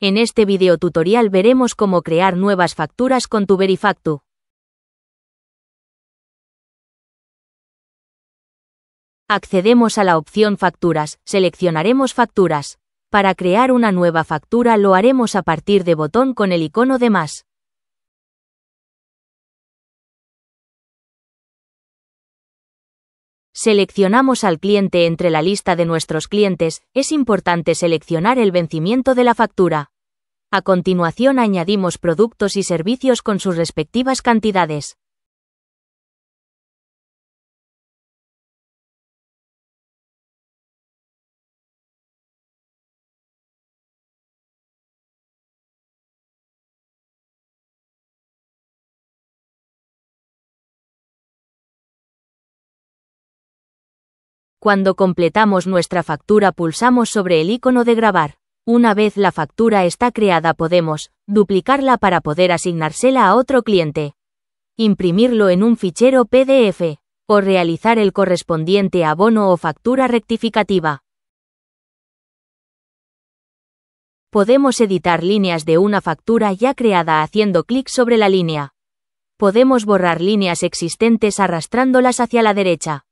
En este video tutorial veremos cómo crear nuevas facturas con tu Verifactu. Accedemos a la opción Facturas, seleccionaremos Facturas. Para crear una nueva factura lo haremos a partir de botón con el icono de más. Seleccionamos al cliente entre la lista de nuestros clientes, es importante seleccionar el vencimiento de la factura. A continuación añadimos productos y servicios con sus respectivas cantidades. Cuando completamos nuestra factura pulsamos sobre el icono de grabar. Una vez la factura está creada podemos duplicarla para poder asignársela a otro cliente. Imprimirlo en un fichero PDF. O realizar el correspondiente abono o factura rectificativa. Podemos editar líneas de una factura ya creada haciendo clic sobre la línea. Podemos borrar líneas existentes arrastrándolas hacia la derecha.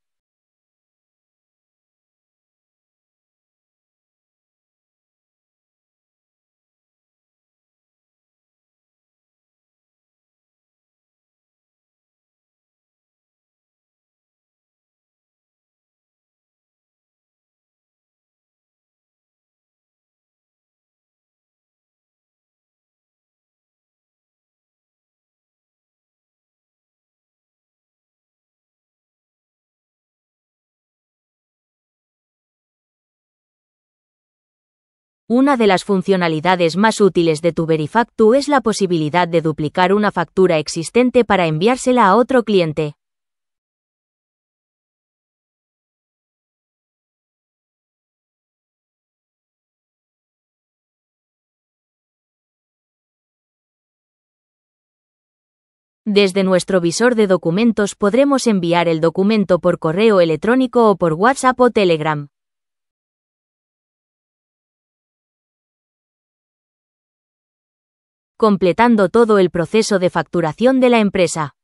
Una de las funcionalidades más útiles de tu Verifactu es la posibilidad de duplicar una factura existente para enviársela a otro cliente. Desde nuestro visor de documentos podremos enviar el documento por correo electrónico o por WhatsApp o Telegram. Completando todo el proceso de facturación de la empresa.